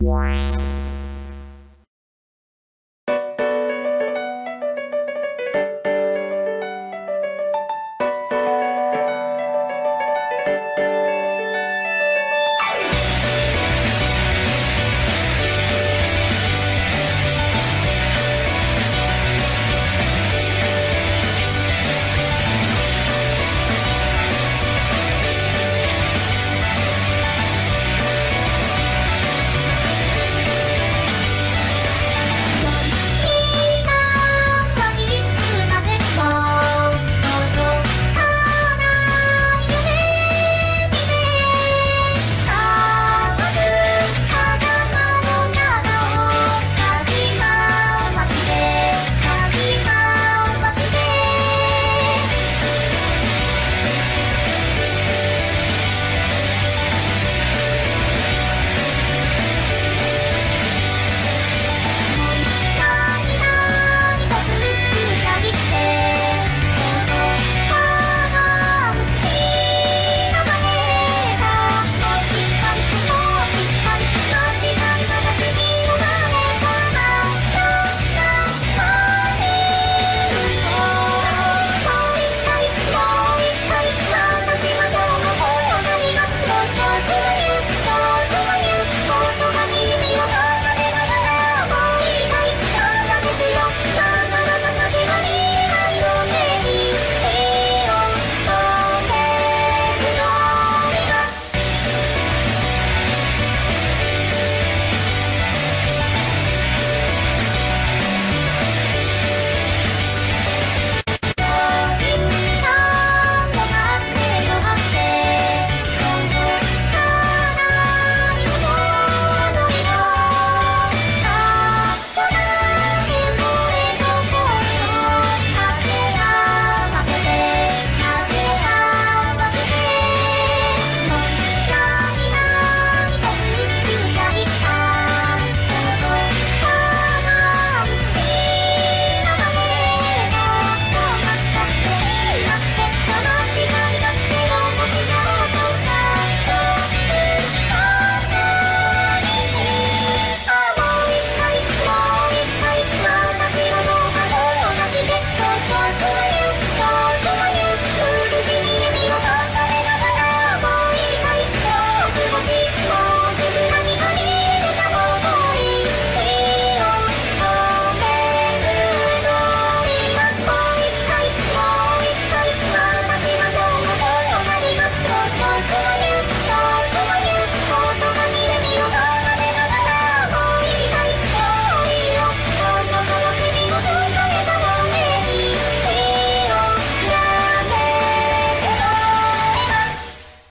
Wow.